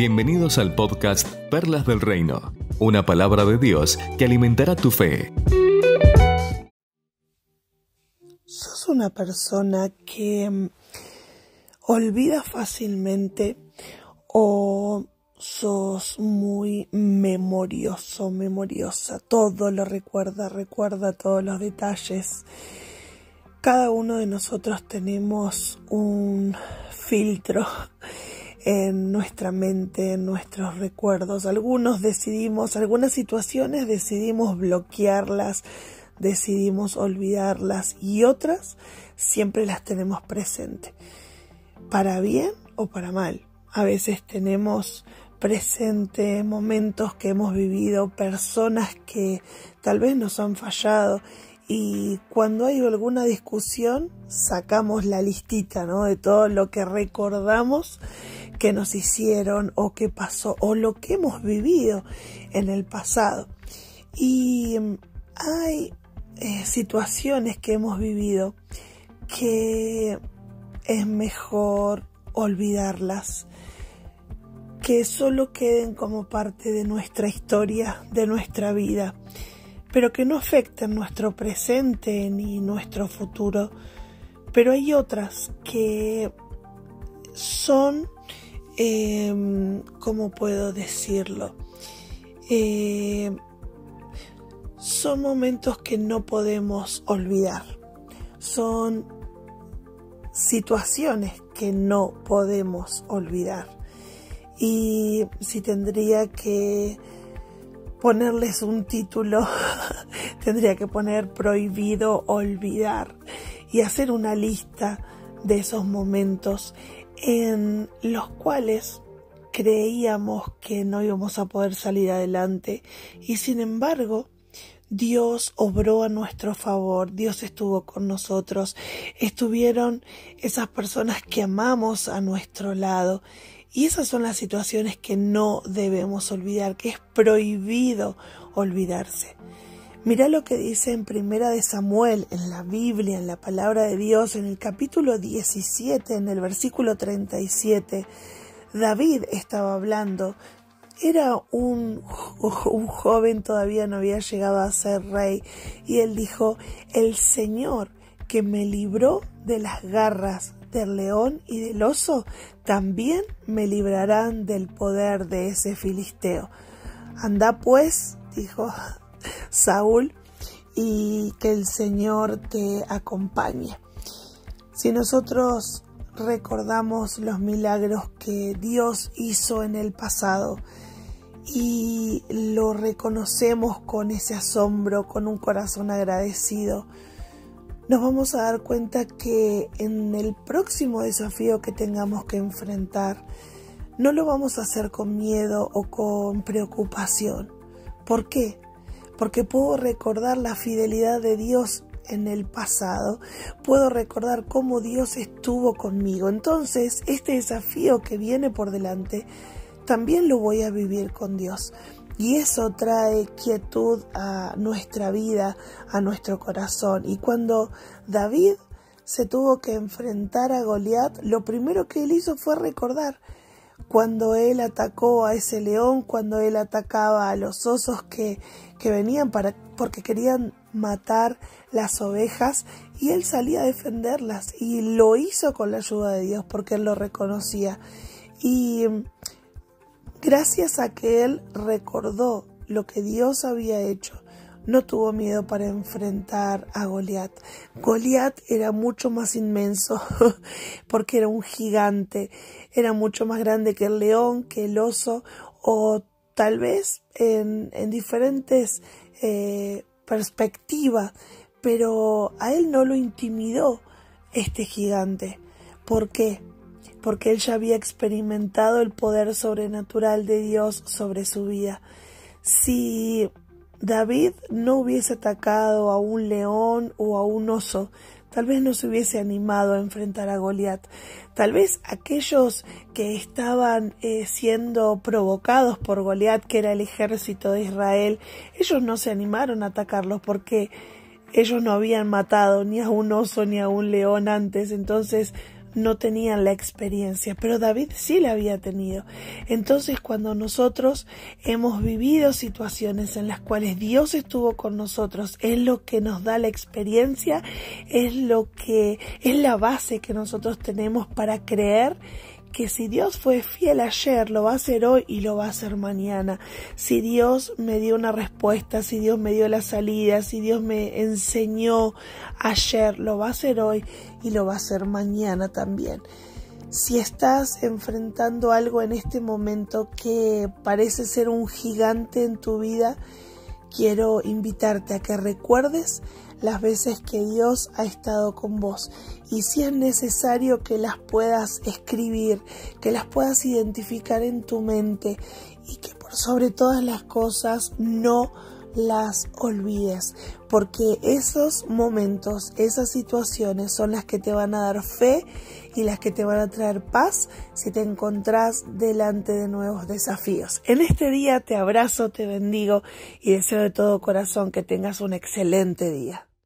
Bienvenidos al podcast Perlas del Reino, una palabra de Dios que alimentará tu fe. ¿Sos una persona que mm, olvida fácilmente o sos muy memorioso, memoriosa? Todo lo recuerda, recuerda todos los detalles. Cada uno de nosotros tenemos un filtro en nuestra mente, en nuestros recuerdos. Algunos decidimos, algunas situaciones decidimos bloquearlas, decidimos olvidarlas y otras siempre las tenemos presente, para bien o para mal. A veces tenemos presente momentos que hemos vivido, personas que tal vez nos han fallado y cuando hay alguna discusión sacamos la listita ¿no? de todo lo que recordamos que nos hicieron o qué pasó o lo que hemos vivido en el pasado. Y mm, hay eh, situaciones que hemos vivido que es mejor olvidarlas, que solo queden como parte de nuestra historia, de nuestra vida, pero que no afecten nuestro presente ni nuestro futuro. Pero hay otras que son eh, ¿cómo puedo decirlo? Eh, son momentos que no podemos olvidar. Son situaciones que no podemos olvidar. Y si tendría que ponerles un título, tendría que poner prohibido olvidar y hacer una lista de esos momentos en los cuales creíamos que no íbamos a poder salir adelante y sin embargo Dios obró a nuestro favor, Dios estuvo con nosotros, estuvieron esas personas que amamos a nuestro lado y esas son las situaciones que no debemos olvidar, que es prohibido olvidarse. Mira lo que dice en Primera de Samuel, en la Biblia, en la palabra de Dios, en el capítulo 17, en el versículo 37. David estaba hablando. Era un, un joven, todavía no había llegado a ser rey. Y él dijo, el Señor que me libró de las garras del león y del oso, también me librarán del poder de ese filisteo. Anda pues, dijo Saúl, y que el Señor te acompañe. Si nosotros recordamos los milagros que Dios hizo en el pasado y lo reconocemos con ese asombro, con un corazón agradecido, nos vamos a dar cuenta que en el próximo desafío que tengamos que enfrentar, no lo vamos a hacer con miedo o con preocupación. ¿Por qué? porque puedo recordar la fidelidad de Dios en el pasado, puedo recordar cómo Dios estuvo conmigo. Entonces, este desafío que viene por delante, también lo voy a vivir con Dios. Y eso trae quietud a nuestra vida, a nuestro corazón. Y cuando David se tuvo que enfrentar a Goliat, lo primero que él hizo fue recordar cuando él atacó a ese león, cuando él atacaba a los osos que, que venían para, porque querían matar las ovejas y él salía a defenderlas y lo hizo con la ayuda de Dios porque él lo reconocía. Y gracias a que él recordó lo que Dios había hecho, no tuvo miedo para enfrentar a Goliat. Goliat era mucho más inmenso porque era un gigante, era mucho más grande que el león, que el oso o tal vez en, diferentes eh, perspectivas, pero a él no lo intimidó este gigante. ¿Por qué? Porque él ya había experimentado el poder sobrenatural de Dios sobre su vida. Si David no hubiese atacado a un león o a un oso, tal vez no se hubiese animado a enfrentar a Goliat. Tal vez aquellos que estaban eh, siendo provocados por Goliat, que era el ejército de Israel, ellos no se animaron a atacarlos porque ellos no habían matado ni a un oso ni a un león antes, entonces no tenían la experiencia, pero David sí la había tenido. Entonces cuando nosotros hemos vivido situaciones en las cuales Dios estuvo con nosotros, es lo que nos da la experiencia, es lo que es la base que nosotros tenemos para creer que si Dios fue fiel ayer, lo va a hacer hoy y lo va a hacer mañana. Si Dios me dio una respuesta, si Dios me dio la salida, si Dios me enseñó ayer, lo va a hacer hoy y lo va a hacer mañana también. Si estás enfrentando algo en este momento que parece ser un gigante en tu vida, quiero invitarte a que recuerdes las veces que Dios ha estado con vos. Y si es necesario que las puedas escribir, que las puedas identificar en tu mente y que por sobre todas las cosas no las olvides, porque esos momentos, esas situaciones son las que te van a dar fe y las que te van a traer paz si te encontrás delante de nuevos desafíos. En este día te abrazo, te bendigo y deseo de todo corazón que tengas un excelente día.